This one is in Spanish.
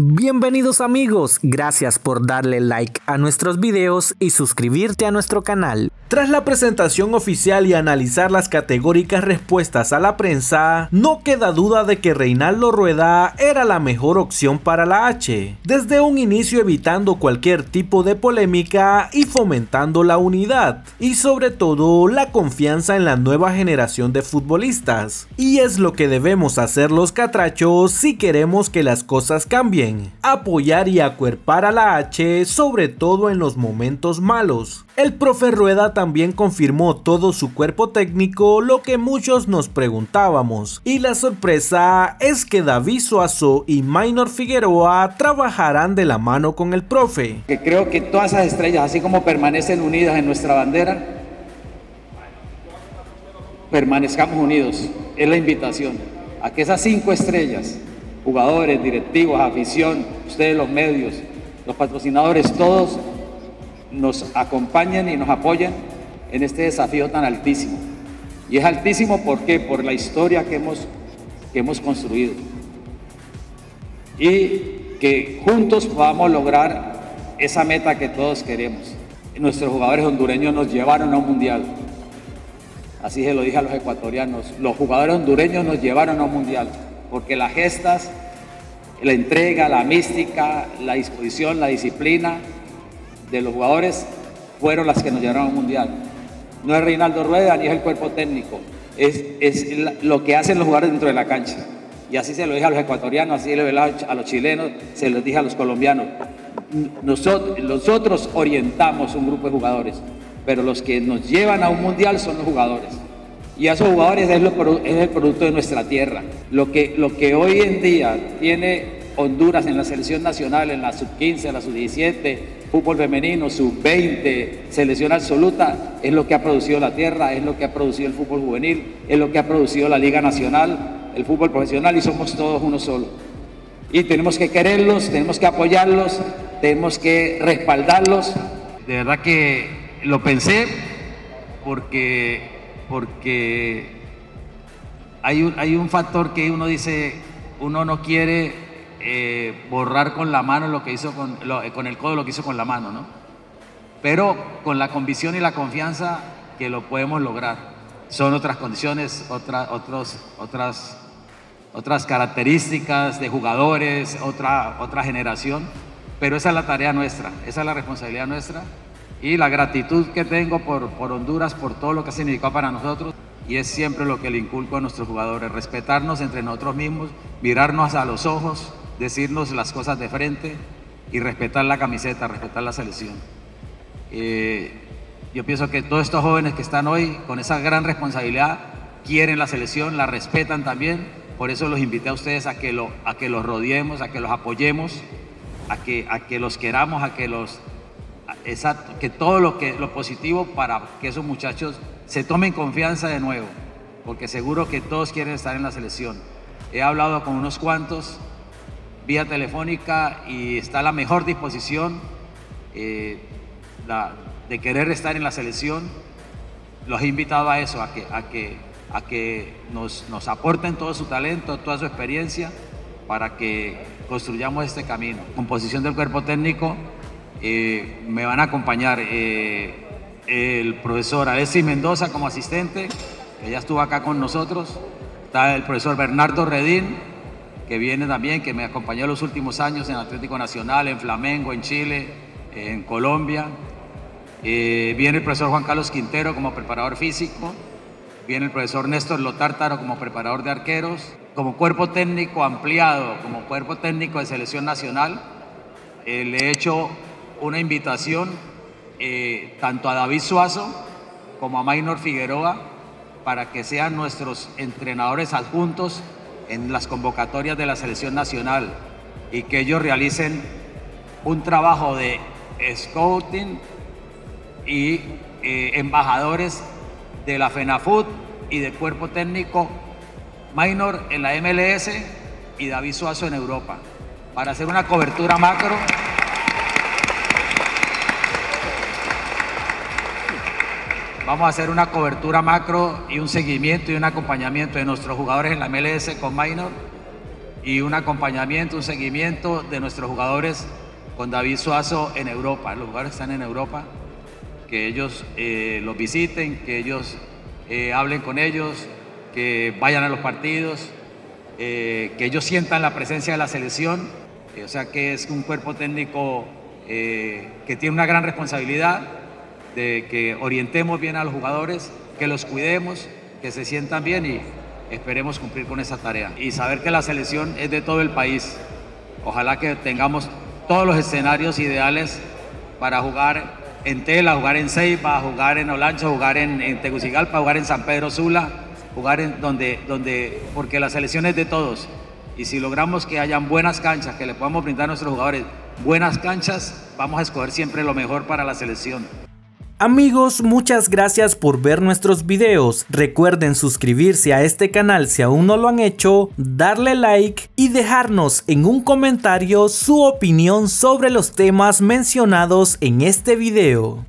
Bienvenidos amigos, gracias por darle like a nuestros videos y suscribirte a nuestro canal. Tras la presentación oficial y analizar las categóricas respuestas a la prensa, no queda duda de que Reinaldo Rueda era la mejor opción para la H, desde un inicio evitando cualquier tipo de polémica y fomentando la unidad, y sobre todo la confianza en la nueva generación de futbolistas. Y es lo que debemos hacer los catrachos si queremos que las cosas cambien, apoyar y acuerpar a la H sobre todo en los momentos malos. El profe Rueda también confirmó todo su cuerpo técnico, lo que muchos nos preguntábamos. Y la sorpresa es que David Suazo y Minor Figueroa trabajarán de la mano con el profe. Creo que todas esas estrellas, así como permanecen unidas en nuestra bandera, permanezcamos unidos. Es la invitación a que esas cinco estrellas, jugadores, directivos, afición, ustedes los medios, los patrocinadores, todos nos acompañen y nos apoyen en este desafío tan altísimo. Y es altísimo ¿por Por la historia que hemos, que hemos construido. Y que juntos podamos lograr esa meta que todos queremos. Nuestros jugadores hondureños nos llevaron a un mundial. Así se lo dije a los ecuatorianos. Los jugadores hondureños nos llevaron a un mundial. Porque las gestas, la entrega, la mística, la disposición, la disciplina, de los jugadores fueron las que nos llevaron al mundial. No es Reinaldo Rueda ni es el cuerpo técnico, es, es lo que hacen los jugadores dentro de la cancha. Y así se lo dije a los ecuatorianos, así se lo dije a los chilenos, se lo dije a los colombianos. Nosotros, nosotros orientamos un grupo de jugadores, pero los que nos llevan a un mundial son los jugadores. Y esos jugadores es, es el producto de nuestra tierra. Lo que, lo que hoy en día tiene Honduras en la selección nacional, en la sub-15, en la sub-17, fútbol femenino, sub-20, selección absoluta, es lo que ha producido la tierra, es lo que ha producido el fútbol juvenil, es lo que ha producido la Liga Nacional, el fútbol profesional y somos todos uno solo. Y tenemos que quererlos, tenemos que apoyarlos, tenemos que respaldarlos. De verdad que lo pensé porque, porque hay, un, hay un factor que uno dice, uno no quiere eh, borrar con la mano lo que hizo con, eh, con el codo lo que hizo con la mano, ¿no? Pero con la convicción y la confianza que lo podemos lograr. Son otras condiciones, otra, otros, otras, otras características de jugadores, otra, otra generación, pero esa es la tarea nuestra, esa es la responsabilidad nuestra y la gratitud que tengo por, por Honduras, por todo lo que ha significado para nosotros y es siempre lo que le inculco a nuestros jugadores, respetarnos entre nosotros mismos, mirarnos a los ojos, decirnos las cosas de frente y respetar la camiseta, respetar la selección. Eh, yo pienso que todos estos jóvenes que están hoy con esa gran responsabilidad quieren la selección, la respetan también, por eso los invité a ustedes a que, lo, a que los rodeemos, a que los apoyemos, a que, a que los queramos, a que los... Exacto, que todo lo, que, lo positivo para que esos muchachos se tomen confianza de nuevo, porque seguro que todos quieren estar en la selección. He hablado con unos cuantos, vía telefónica y está a la mejor disposición eh, de querer estar en la selección. Los he invitado a eso, a que, a que, a que nos, nos aporten todo su talento, toda su experiencia para que construyamos este camino. Composición del cuerpo técnico, eh, me van a acompañar eh, el profesor Alessi Mendoza como asistente, que ya estuvo acá con nosotros, está el profesor Bernardo Redín, que viene también, que me acompañó los últimos años en Atlético Nacional, en Flamengo, en Chile, en Colombia. Eh, viene el profesor Juan Carlos Quintero como preparador físico. Viene el profesor Néstor Lotártaro como preparador de arqueros. Como cuerpo técnico ampliado, como cuerpo técnico de selección nacional, eh, le he hecho una invitación eh, tanto a David Suazo como a Maynor Figueroa para que sean nuestros entrenadores adjuntos en las convocatorias de la selección nacional y que ellos realicen un trabajo de scouting y eh, embajadores de la FENAFUT y del cuerpo técnico minor en la MLS y David Suazo en Europa. Para hacer una cobertura macro Vamos a hacer una cobertura macro y un seguimiento y un acompañamiento de nuestros jugadores en la MLS con Minor y un acompañamiento, un seguimiento de nuestros jugadores con David Suazo en Europa. Los jugadores están en Europa, que ellos eh, los visiten, que ellos eh, hablen con ellos, que vayan a los partidos, eh, que ellos sientan la presencia de la selección. o sea que es un cuerpo técnico que tiene una gran responsabilidad que orientemos bien a los jugadores, que los cuidemos, que se sientan bien y esperemos cumplir con esa tarea. Y saber que la selección es de todo el país. Ojalá que tengamos todos los escenarios ideales para jugar en Tela, jugar en Ceiba, jugar en Olancho, jugar en, Tegucigalpa, jugar en San Pedro Sula, jugar en donde, donde, porque la selección es de todos. Y si logramos que hayan buenas canchas, que le podamos brindar a nuestros jugadores buenas canchas, vamos a escoger siempre lo mejor para la selección. Amigos, muchas gracias por ver nuestros videos. Recuerden suscribirse a este canal si aún no lo han hecho, darle like y dejarnos en un comentario su opinión sobre los temas mencionados en este video.